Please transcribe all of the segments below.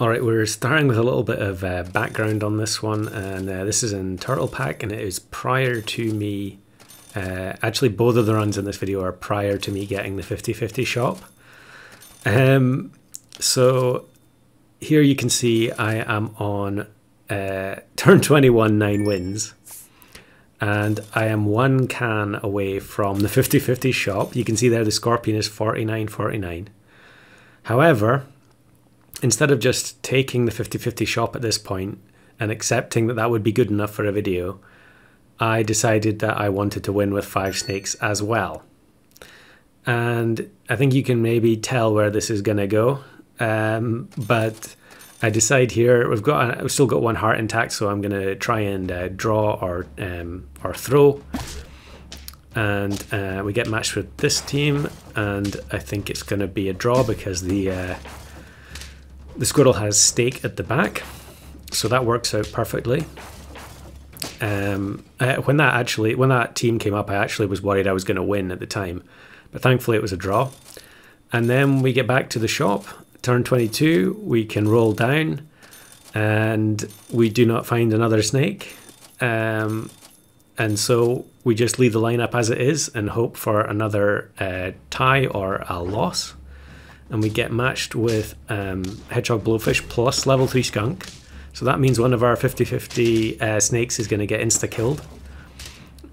All right, we're starting with a little bit of uh, background on this one, and uh, this is in Turtle Pack, and it is prior to me. Uh, actually, both of the runs in this video are prior to me getting the 50-50 shop. Um, so here you can see I am on uh, turn 21, 9 wins, and I am one can away from the 50-50 shop. You can see there the Scorpion is 49-49. However, instead of just taking the 50-50 shop at this point and accepting that that would be good enough for a video, I decided that I wanted to win with five snakes as well. And I think you can maybe tell where this is going to go. Um, but I decide here we've got we've still got one heart intact, so I'm going to try and uh, draw or um, or throw. And uh, we get matched with this team, and I think it's going to be a draw because the uh, the squirrel has steak at the back, so that works out perfectly. Um, uh, when that actually, when that team came up, I actually was worried I was going to win at the time, but thankfully it was a draw. And then we get back to the shop. Turn 22, we can roll down, and we do not find another snake. Um, and so we just leave the lineup as it is and hope for another uh, tie or a loss and we get matched with um, Hedgehog Blowfish plus level 3 Skunk. So that means one of our 50-50 uh, snakes is going to get insta-killed.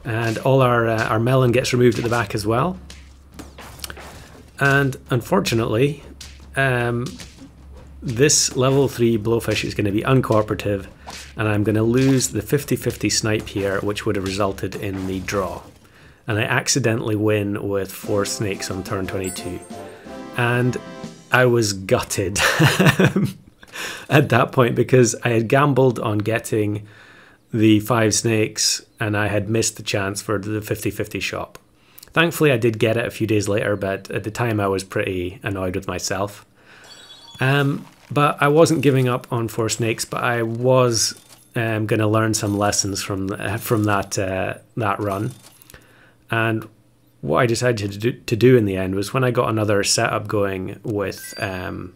And all our, uh, our melon gets removed at the back as well. And unfortunately, um, this level 3 Blowfish is going to be uncooperative and I'm going to lose the 50-50 snipe here, which would have resulted in the draw. And I accidentally win with 4 snakes on turn 22 and I was gutted at that point because I had gambled on getting the five snakes and I had missed the chance for the 50 50 shop. Thankfully, I did get it a few days later, but at the time I was pretty annoyed with myself. Um, but I wasn't giving up on four snakes, but I was um, going to learn some lessons from from that uh, that run. And what I decided to do, to do in the end was when I got another setup going with, um,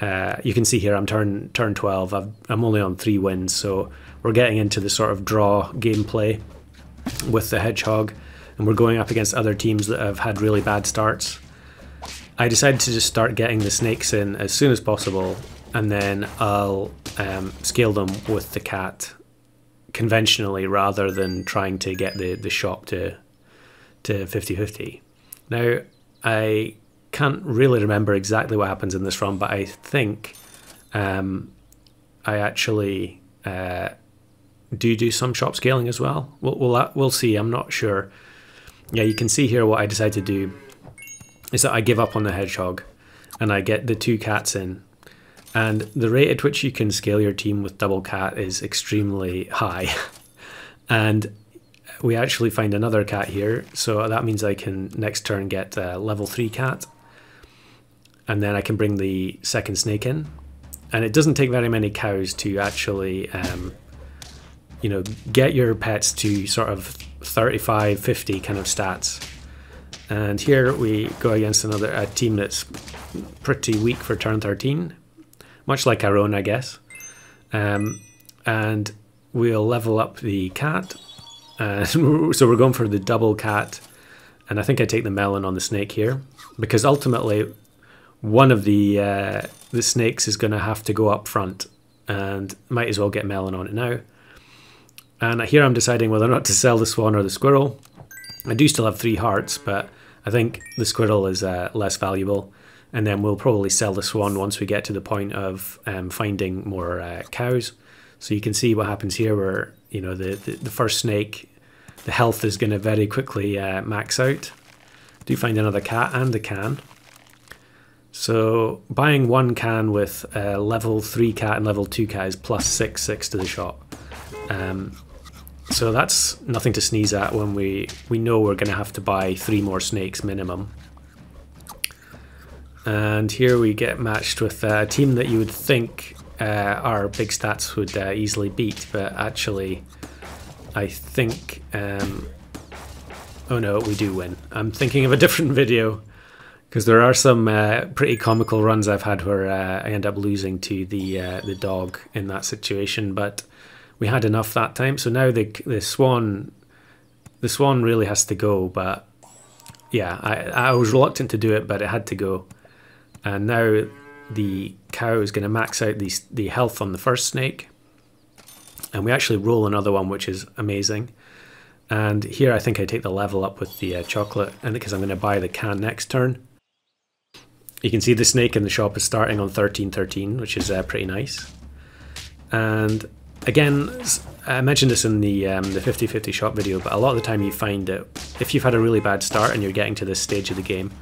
uh, you can see here I'm turn turn 12. i am only on three wins, so we're getting into the sort of draw gameplay with the hedgehog, and we're going up against other teams that have had really bad starts. I decided to just start getting the snakes in as soon as possible, and then I'll um, scale them with the cat conventionally rather than trying to get the, the shop to to 50 50. Now, I can't really remember exactly what happens in this run, but I think um, I actually uh, do do some shop scaling as well. We'll, we'll, uh, we'll see, I'm not sure. Yeah, you can see here what I decide to do is that I give up on the hedgehog and I get the two cats in. And the rate at which you can scale your team with double cat is extremely high. and we actually find another cat here, so that means I can next turn get a level 3 cat. And then I can bring the second snake in. And it doesn't take very many cows to actually, um, you know, get your pets to sort of 35, 50 kind of stats. And here we go against another a team that's pretty weak for turn 13, much like our own, I guess. Um, and we'll level up the cat uh, so we're going for the double cat, and I think I take the melon on the snake here because ultimately one of the uh, the snakes is going to have to go up front, and might as well get melon on it now. And here I'm deciding whether or not to sell the swan or the squirrel. I do still have three hearts, but I think the squirrel is uh, less valuable. And then we'll probably sell the swan once we get to the point of um, finding more uh, cows. So you can see what happens here where, you know, the, the, the first snake the health is going to very quickly uh, max out. Do find another cat and a can. So buying one can with a level 3 cat and level 2 cat is plus 6 6 to the shop. Um, so that's nothing to sneeze at when we, we know we're going to have to buy three more snakes minimum. And here we get matched with a team that you would think uh, our big stats would uh, easily beat, but actually I think... Um, oh no, we do win. I'm thinking of a different video. because there are some uh, pretty comical runs I've had where uh, I end up losing to the uh, the dog in that situation. But we had enough that time, so now the the swan the swan really has to go. But yeah, I I was reluctant to do it, but it had to go. And now the cow is going to max out the the health on the first snake, and we actually roll another one, which is amazing. And here I think I take the level up with the uh, chocolate, and because I'm going to buy the can next turn. You can see the snake in the shop is starting on 1313, which is uh, pretty nice. And again, I mentioned this in the um, the 50-50 shop video, but a lot of the time you find that if you've had a really bad start and you're getting to this stage of the game,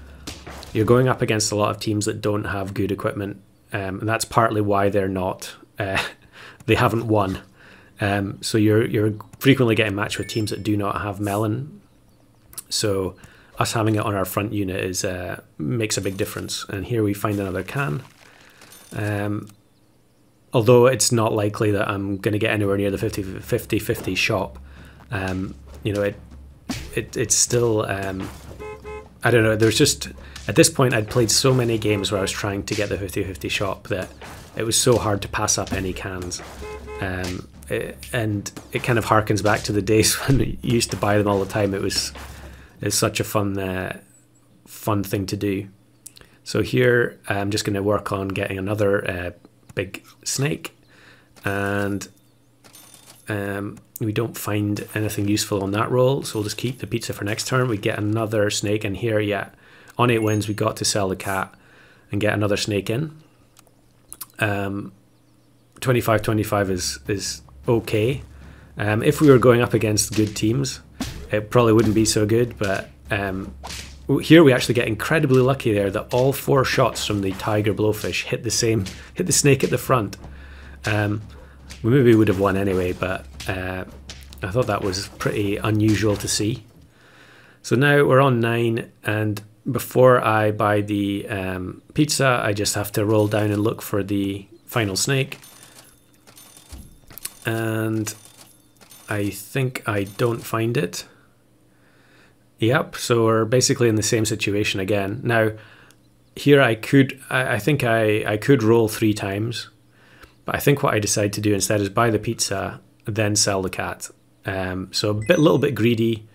you're going up against a lot of teams that don't have good equipment, um, and that's partly why they're not uh, they haven't won. Um, so you're you're frequently getting matched with teams that do not have melon. So us having it on our front unit is uh, makes a big difference. And here we find another can. Um, although it's not likely that I'm going to get anywhere near the 50 50 50 shop, um, you know, it, it it's still, um, I don't know, there's just, at this point, I'd played so many games where I was trying to get the 50 50 shop that it was so hard to pass up any cans. Um, it, and it kind of harkens back to the days when we used to buy them all the time. It was it's such a fun uh, fun thing to do. So here I'm just going to work on getting another uh, big snake, and um, we don't find anything useful on that roll, so we'll just keep the pizza for next turn. We get another snake, and here, yeah, on eight wins we got to sell the cat and get another snake in. Um, 25-25 is is okay. Um, if we were going up against good teams, it probably wouldn't be so good. But um, here we actually get incredibly lucky there that all four shots from the tiger blowfish hit the same, hit the snake at the front. Um, we maybe would have won anyway, but uh, I thought that was pretty unusual to see. So now we're on nine, and before I buy the um, pizza, I just have to roll down and look for the final snake. And I think I don't find it. Yep, so we're basically in the same situation again. Now, here I could, I, I think I, I could roll three times, but I think what I decide to do instead is buy the pizza, then sell the cat. Um, so a bit, little bit greedy,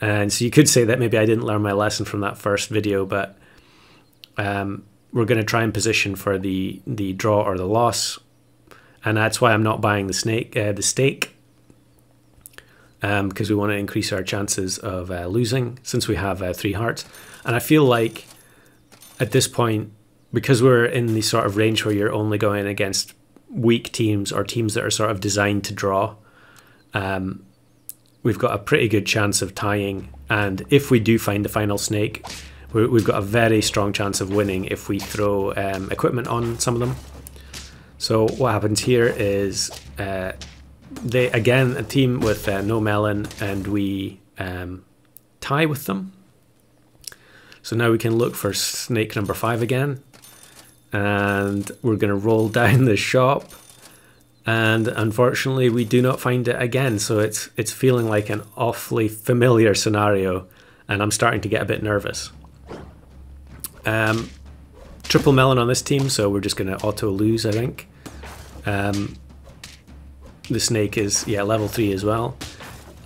and so you could say that maybe I didn't learn my lesson from that first video, but um, we're going to try and position for the the draw or the loss, and that's why I'm not buying the snake, uh, the steak um, because we want to increase our chances of uh, losing since we have uh, three hearts. And I feel like at this point, because we're in the sort of range where you're only going against weak teams or teams that are sort of designed to draw, um, we've got a pretty good chance of tying. And if we do find the final snake, we've got a very strong chance of winning if we throw um, equipment on some of them. So what happens here is uh, they again a team with uh, no melon, and we um, tie with them. So now we can look for snake number five again, and we're going to roll down the shop. And unfortunately, we do not find it again. So it's it's feeling like an awfully familiar scenario, and I'm starting to get a bit nervous. Um, triple melon on this team, so we're just going to auto lose, I think. Um, the snake is yeah level three as well.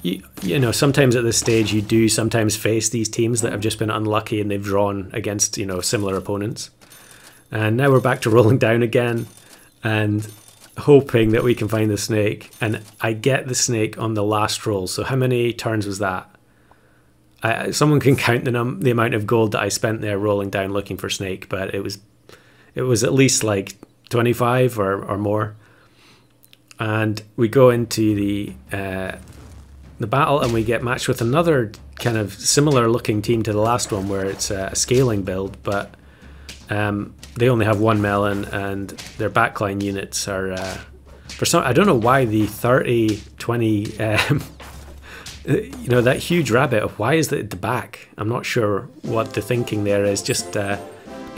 You, you know sometimes at this stage you do sometimes face these teams that have just been unlucky and they've drawn against you know similar opponents. And now we're back to rolling down again and hoping that we can find the snake. And I get the snake on the last roll. So how many turns was that? I, someone can count the num the amount of gold that I spent there rolling down looking for snake, but it was it was at least like 25 or, or more. And we go into the uh, the battle and we get matched with another kind of similar looking team to the last one where it's a scaling build but um, they only have one melon and their backline units are uh, for some I don't know why the 30 20 um, you know that huge rabbit of why is it at the back? I'm not sure what the thinking there is just uh,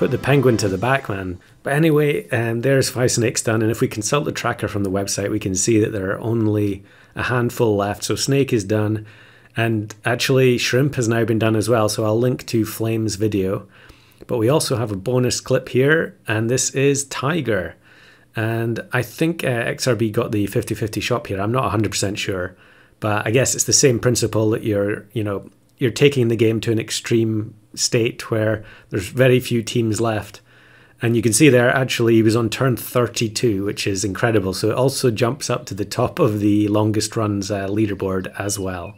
put the penguin to the back man but anyway, um, there's five snakes done, and if we consult the tracker from the website, we can see that there are only a handful left. So snake is done, and actually shrimp has now been done as well. So I'll link to Flame's video But we also have a bonus clip here, and this is Tiger. And I think uh, XRB got the 50-50 shop here. I'm not 100% sure, but I guess it's the same principle that you're, you know, you're taking the game to an extreme state where there's very few teams left. And you can see there, actually, he was on turn 32, which is incredible. So it also jumps up to the top of the longest runs uh, leaderboard as well.